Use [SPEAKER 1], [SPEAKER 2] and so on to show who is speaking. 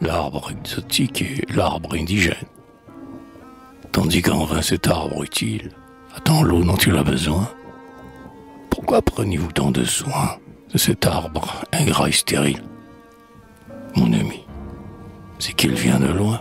[SPEAKER 1] l'arbre exotique et l'arbre indigène. Tandis qu'en vain cet arbre utile attend l'eau dont il a besoin. Pourquoi prenez-vous tant de soin de cet arbre ingrat et stérile? Mon ami, c'est qu'il vient de loin.